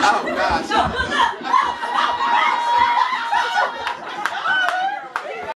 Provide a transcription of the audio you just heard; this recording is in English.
Oh, gosh.